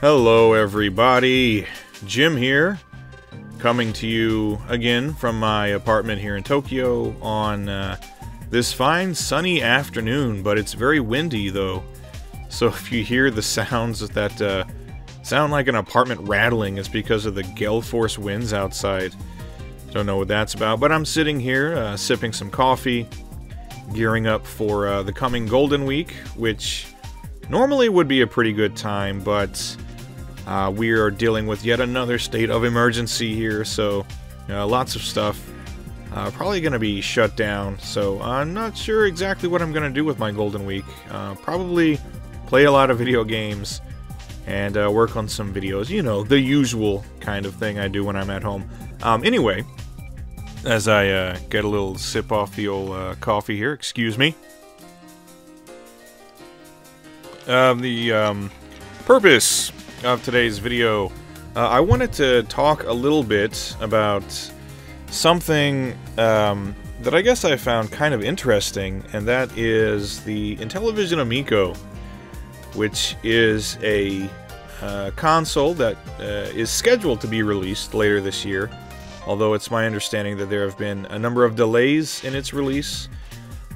Hello, everybody. Jim here, coming to you again from my apartment here in Tokyo on uh, this fine sunny afternoon, but it's very windy though. So if you hear the sounds that uh, sound like an apartment rattling, it's because of the gale force winds outside. Don't know what that's about, but I'm sitting here uh, sipping some coffee, gearing up for uh, the coming Golden Week, which normally would be a pretty good time, but uh, we are dealing with yet another state of emergency here, so uh, lots of stuff. Uh, probably going to be shut down, so I'm not sure exactly what I'm going to do with my Golden Week. Uh, probably play a lot of video games and uh, work on some videos. You know, the usual kind of thing I do when I'm at home. Um, anyway, as I uh, get a little sip off the old coffee here, excuse me. Um, the um, purpose of today's video, uh, I wanted to talk a little bit about something um, that I guess I found kind of interesting, and that is the Intellivision Amico, which is a uh, console that uh, is scheduled to be released later this year, although it's my understanding that there have been a number of delays in its release.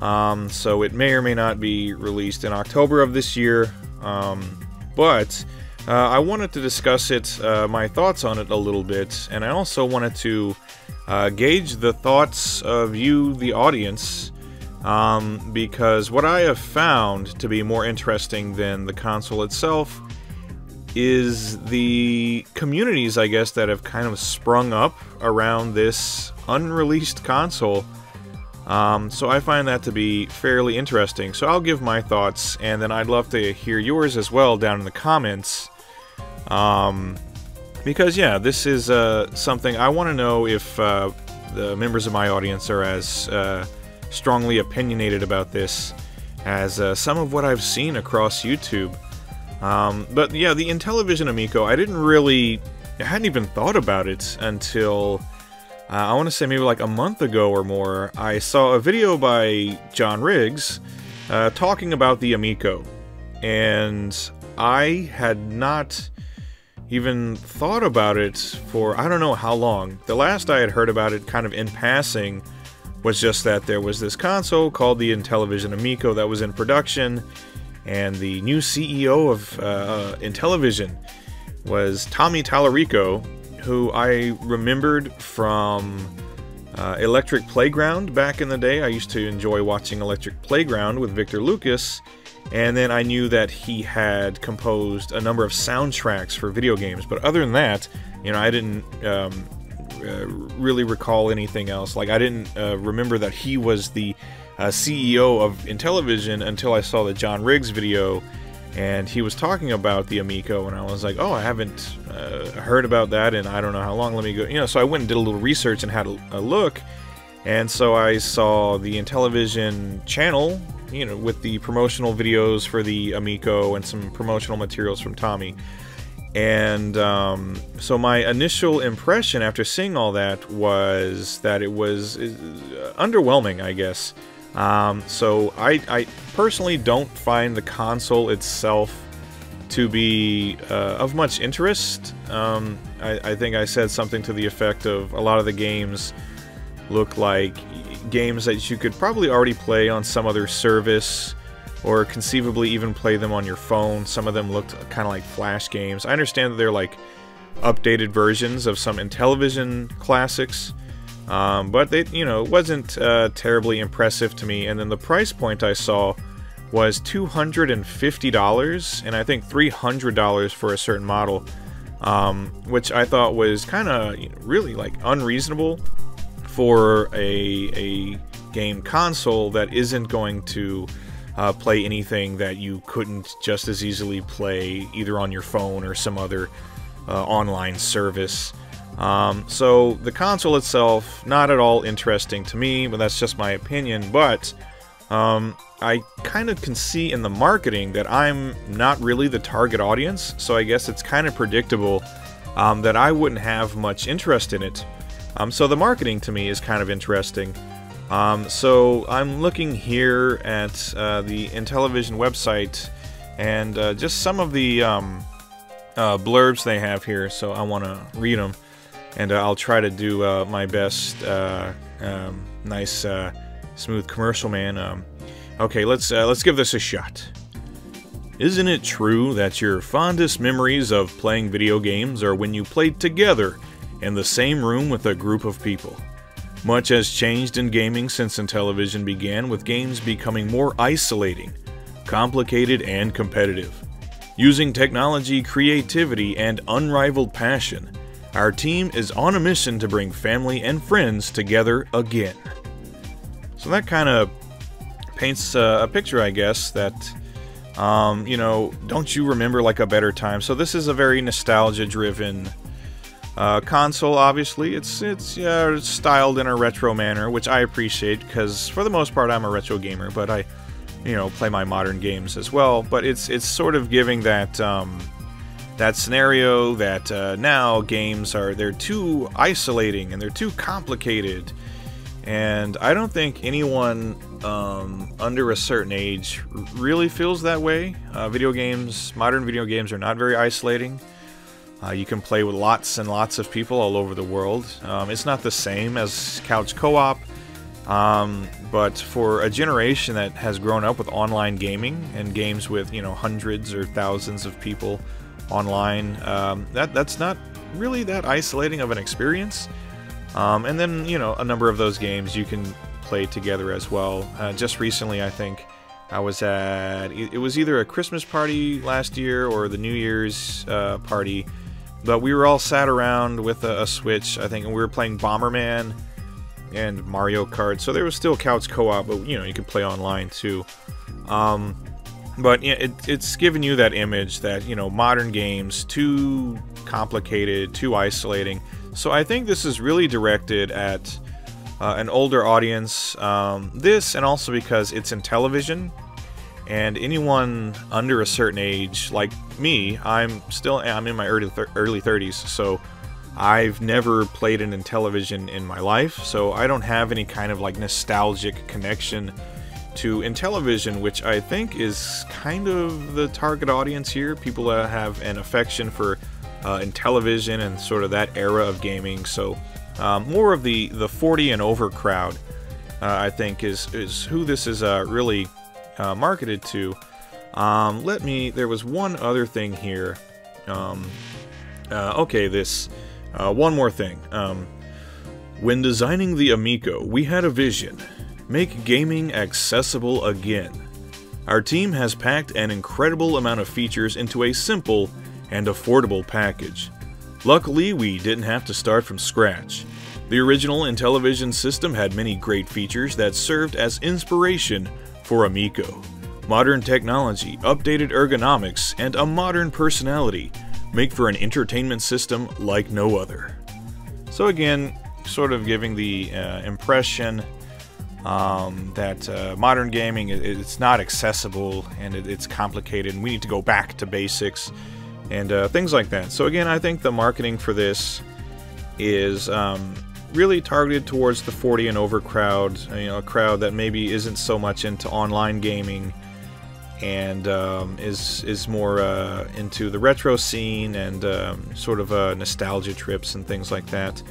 Um, so it may or may not be released in October of this year. Um, but uh, I wanted to discuss it, uh, my thoughts on it a little bit, and I also wanted to uh, gauge the thoughts of you, the audience, um, because what I have found to be more interesting than the console itself is the communities, I guess, that have kind of sprung up around this unreleased console. Um, so I find that to be fairly interesting. So I'll give my thoughts, and then I'd love to hear yours as well down in the comments. Um, because yeah, this is uh, something I want to know if uh, the members of my audience are as uh, strongly opinionated about this as uh, some of what I've seen across YouTube. Um, but yeah, the Intellivision Amico, I didn't really, I hadn't even thought about it until uh, I want to say maybe like a month ago or more, I saw a video by John Riggs uh, talking about the Amico. And I had not even thought about it for I don't know how long. The last I had heard about it kind of in passing was just that there was this console called the Intellivision Amico that was in production, and the new CEO of uh, Intellivision was Tommy Tallarico, who I remembered from uh, Electric Playground back in the day. I used to enjoy watching Electric Playground with Victor Lucas, and then I knew that he had composed a number of soundtracks for video games. But other than that, you know, I didn't um, uh, really recall anything else. Like, I didn't uh, remember that he was the uh, CEO of Intellivision until I saw the John Riggs video and he was talking about the Amico, and I was like, oh, I haven't uh, heard about that in I don't know how long. Let me go, you know. So I went and did a little research and had a, a look, and so I saw the Intellivision channel, you know, with the promotional videos for the Amico and some promotional materials from Tommy. And um, so my initial impression after seeing all that was that it was uh, underwhelming, I guess. Um, so I, I, personally don't find the console itself to be uh, of much interest. Um, I, I, think I said something to the effect of a lot of the games look like games that you could probably already play on some other service or conceivably even play them on your phone. Some of them looked kind of like flash games. I understand that they're like updated versions of some Intellivision classics. Um, but it, you know, it wasn't uh, terribly impressive to me. And then the price point I saw was $250, and I think $300 for a certain model, um, which I thought was kind of really like unreasonable for a, a game console that isn't going to uh, play anything that you couldn't just as easily play either on your phone or some other uh, online service. Um, so the console itself, not at all interesting to me, but that's just my opinion. But um, I kind of can see in the marketing that I'm not really the target audience, so I guess it's kind of predictable um, that I wouldn't have much interest in it. Um, so the marketing to me is kind of interesting. Um, so I'm looking here at uh, the Intellivision website and uh, just some of the um, uh, blurbs they have here, so I want to read them, and uh, I'll try to do uh, my best. Uh, um, nice, smooth commercial man. Um, okay, let's let's give this a shot. Isn't it true that your fondest memories of playing video games are when you played together in the same room with a group of people? Much has changed in gaming since Intellivision began, with games becoming more isolating, complicated, and competitive. Using technology, creativity, and unrivaled passion, our team is on a mission to bring family and friends together again. So that kind of paints uh, a picture, I guess, that, um, you know, don't you remember like a better time? So this is a very nostalgia driven uh, console, obviously, it's it's yeah, styled in a retro manner, which I appreciate because for the most part I'm a retro gamer, but I, you know, play my modern games as well. But it's it's sort of giving that um, that scenario that uh, now games are they're too isolating and they're too complicated, and I don't think anyone um, under a certain age really feels that way. Uh, video games, modern video games, are not very isolating. Uh, you can play with lots and lots of people all over the world. Um, it's not the same as couch co-op, um, but for a generation that has grown up with online gaming and games with you know hundreds or thousands of people online, um, that that's not really that isolating of an experience. Um, and then you know a number of those games you can play together as well. Uh, just recently, I think. I was at it was either a Christmas party last year or the New Year's uh, party but we were all sat around with a, a Switch, I think, and we were playing Bomberman and Mario Kart. So there was still couch co-op, but you know you could play online too. Um, but yeah, it, it's given you that image that you know modern games too complicated, too isolating. So I think this is really directed at uh, an older audience. Um, this and also because it's Intellivision, and anyone under a certain age, like me, I'm still I'm in my early early 30s, so I've never played an Intellivision in my life, so I don't have any kind of like nostalgic connection to Intellivision, which I think is kind of the target audience here. People that have an affection for uh, Intellivision and sort of that era of gaming. So um, more of the the 40 and over crowd, uh, I think, is is who this is uh, really uh, marketed to. Um, let me, there was one other thing here. Um, uh, okay, this, uh, one more thing. Um, when designing the Amico, we had a vision. Make gaming accessible again. Our team has packed an incredible amount of features into a simple and affordable package. Luckily, we didn't have to start from scratch. The original Intellivision system had many great features that served as inspiration for Amico. Modern technology, updated ergonomics, and a modern personality make for an entertainment system like no other. So again, sort of giving the uh, impression um, that uh, modern gaming it's not accessible and it's complicated and we need to go back to basics and uh, things like that. So again, I think the marketing for this is um, really targeted towards the 40 and over crowd, you know, a crowd that maybe isn't so much into online gaming and um, is is more uh, into the retro scene and um, sort of uh, nostalgia trips and things like that.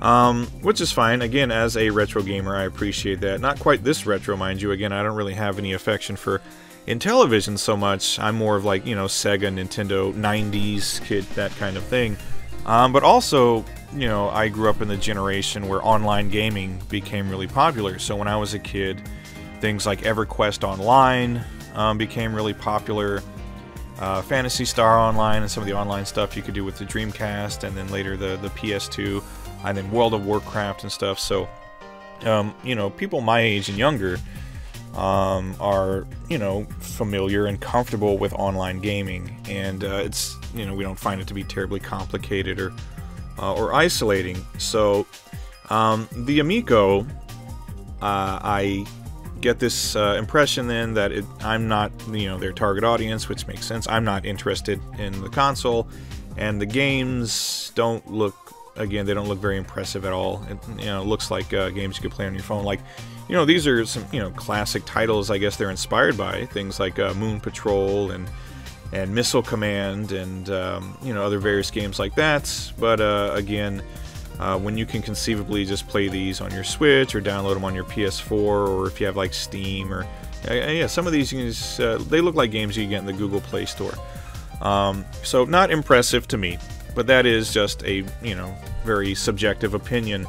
Um, which is fine. Again, as a retro gamer, I appreciate that. Not quite this retro, mind you. Again, I don't really have any affection for Intellivision so much. I'm more of like, you know, Sega, Nintendo, 90s kid, that kind of thing. Um, but also, you know, I grew up in the generation where online gaming became really popular. So when I was a kid, things like EverQuest Online um, became really popular. Uh, Phantasy Star Online and some of the online stuff you could do with the Dreamcast, and then later the, the PS2, and then World of Warcraft and stuff. So, um, you know, people my age and younger um, are, you know, familiar and comfortable with online gaming. And uh, it's, you know, we don't find it to be terribly complicated or uh, or isolating. So um, the Amico, uh, I get this uh, impression then that it, I'm not, you know, their target audience, which makes sense. I'm not interested in the console, and the games don't look. Again, they don't look very impressive at all. It, you know, looks like uh, games you could play on your phone. Like, you know, these are some, you know, classic titles. I guess they're inspired by things like uh, Moon Patrol and and Missile Command and um, you know other various games like that. But uh, again, uh, when you can conceivably just play these on your Switch or download them on your PS4 or if you have like Steam or uh, yeah, some of these uh, they look like games you get in the Google Play Store. Um, so not impressive to me, but that is just a you know very subjective opinion.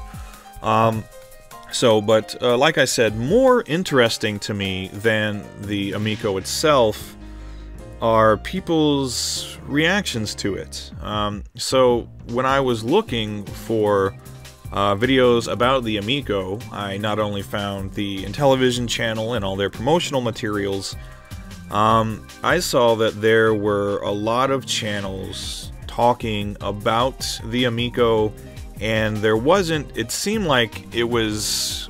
Um, so, but uh, like I said, more interesting to me than the Amico itself are people's reactions to it. Um, so, when I was looking for uh, videos about the Amico, I not only found the Intellivision channel and all their promotional materials, um, I saw that there were a lot of channels talking about the Amico, and there wasn't, it seemed like it was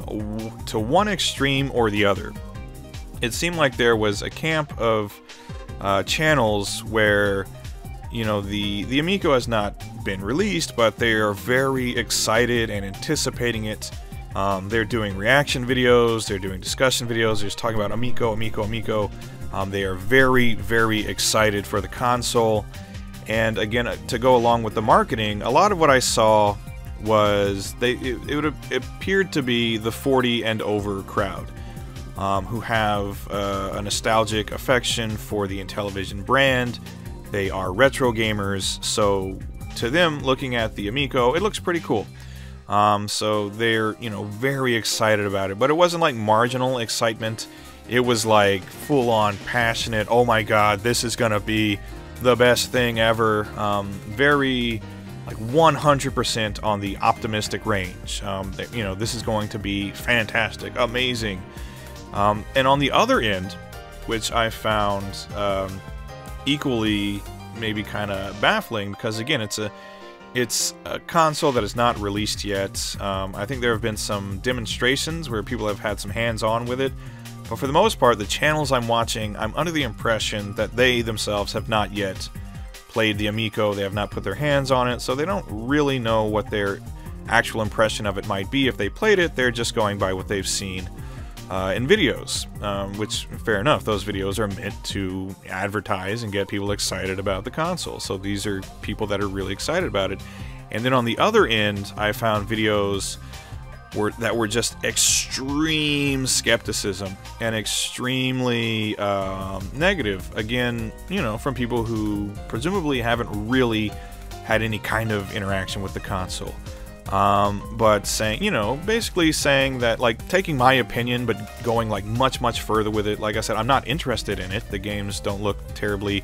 to one extreme or the other. It seemed like there was a camp of uh, channels where you know the the Amico has not been released, but they are very excited and anticipating it. Um, they're doing reaction videos, they're doing discussion videos, they're just talking about Amico, Amico, Amico. Um, they are very, very excited for the console. And again, uh, to go along with the marketing, a lot of what I saw was they it, it, would, it appeared to be the 40 and over crowd um, who have uh, a nostalgic affection for the Intellivision brand. They are retro gamers, so to them, looking at the Amico, it looks pretty cool. Um, so they're you know very excited about it, but it wasn't like marginal excitement. It was like full on passionate. Oh my God, this is gonna be the best thing ever. Um, very like 100% on the optimistic range. Um, you know, this is going to be fantastic, amazing. Um, and on the other end, which I found um, equally maybe kind of baffling, because again, it's a it's a console that is not released yet. Um, I think there have been some demonstrations where people have had some hands-on with it, but for the most part, the channels I'm watching, I'm under the impression that they themselves have not yet played the Amico. They have not put their hands on it, so they don't really know what their actual impression of it might be. If they played it, they're just going by what they've seen uh, in videos, um, which, fair enough, those videos are meant to advertise and get people excited about the console. So these are people that are really excited about it. And then on the other end, I found videos were, that were just extreme skepticism and extremely um, negative. Again, you know, from people who presumably haven't really had any kind of interaction with the console. Um, but saying, you know, basically saying that, like, taking my opinion, but going, like, much, much further with it. Like I said, I'm not interested in it. The games don't look terribly,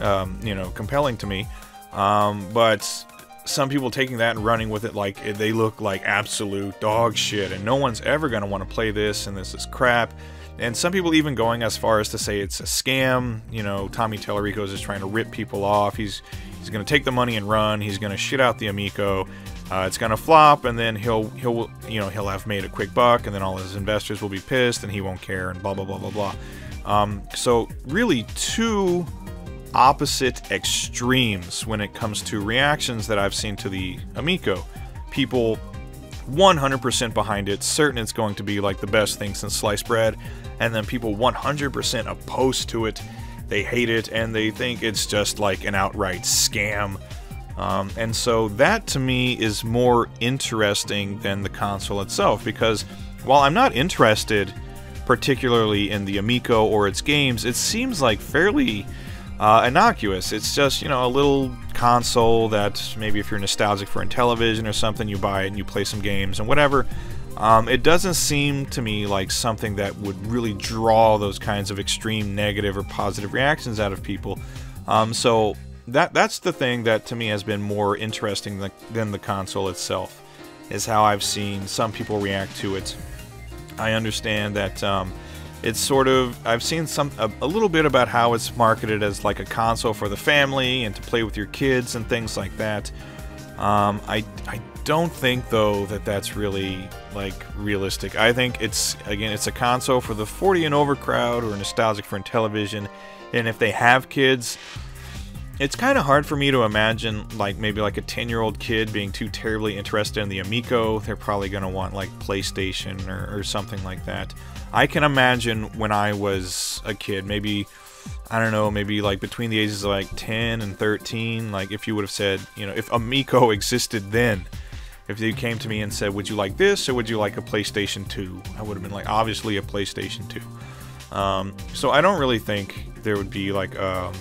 um, you know, compelling to me. Um, but some people taking that and running with it like they look like absolute dog shit, and no one's ever going to want to play this, and this is crap. And some people even going as far as to say it's a scam. You know, Tommy Tallarico is just trying to rip people off. He's he's going to take the money and run. He's going to shit out the Amico. Uh, it's gonna flop, and then he'll he'll you know he'll have made a quick buck, and then all his investors will be pissed, and he won't care, and blah blah blah blah blah. Um, so really, two opposite extremes when it comes to reactions that I've seen to the Amico. People 100% behind it, certain it's going to be like the best thing since sliced bread, and then people 100% opposed to it. They hate it and they think it's just like an outright scam. Um, and so that to me is more interesting than the console itself because while I'm not interested particularly in the Amico or its games, it seems like fairly uh, innocuous. It's just, you know, a little console that maybe if you're nostalgic for Intellivision or something, you buy it and you play some games and whatever. Um, it doesn't seem to me like something that would really draw those kinds of extreme negative or positive reactions out of people. Um, so that that's the thing that to me has been more interesting than, than the console itself, is how I've seen some people react to it. I understand that um, it's sort of I've seen some a, a, little bit about how it's marketed as like a console for the family and to play with your kids and things like that. Um, I I don't think though that that's really like realistic. I think it's again it's a console for the 40 and over crowd or nostalgic for television, and if they have kids, it's kind of hard for me to imagine, like, maybe like a 10 year old kid being too terribly interested in the Amico. They're probably going to want, like, PlayStation or, or something like that. I can imagine when I was a kid, maybe, I don't know, maybe like between the ages of like 10 and 13, like, if you would have said, you know, if Amico existed then, if you came to me and said, would you like this or would you like a PlayStation 2? I would have been like, obviously a PlayStation 2. Um, so I don't really think there would be like, um,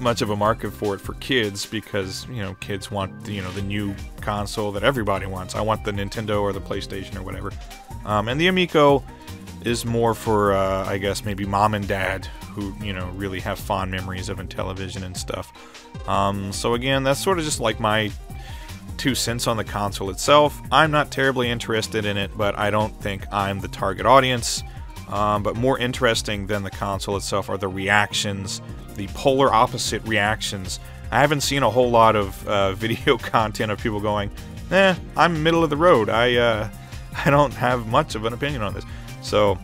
much of a market for it for kids because you know kids want you know the new console that everybody wants. I want the Nintendo or the PlayStation or whatever. Um, and the Amico is more for uh, I guess maybe mom and dad who you know really have fond memories of Intellivision and stuff. Um, so again, that's sort of just like my two cents on the console itself. I'm not terribly interested in it, but I don't think I'm the target audience. Um, but more interesting than the console itself are the reactions the polar opposite reactions. I haven't seen a whole lot of uh, video content of people going, "Eh, I'm middle of the road. I uh, I don't have much of an opinion on this." So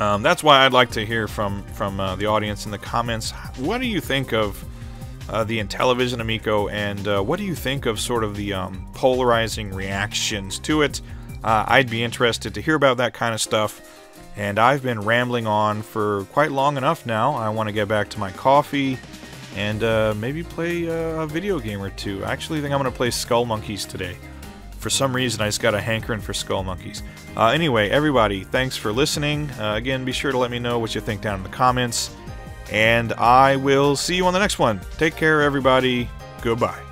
um, that's why I'd like to hear from from uh, the audience in the comments. What do you think of uh, the Intellivision Amico, and uh, what do you think of sort of the um, polarizing reactions to it? Uh, I'd be interested to hear about that kind of stuff. And I've been rambling on for quite long enough now. I want to get back to my coffee and uh, maybe play a video game or two. I actually think I'm going to play Skull Monkeys today. For some reason, I just got a hankering for Skull Monkeys. Uh, anyway, everybody, thanks for listening. Uh, again, be sure to let me know what you think down in the comments. And I will see you on the next one. Take care, everybody. Goodbye.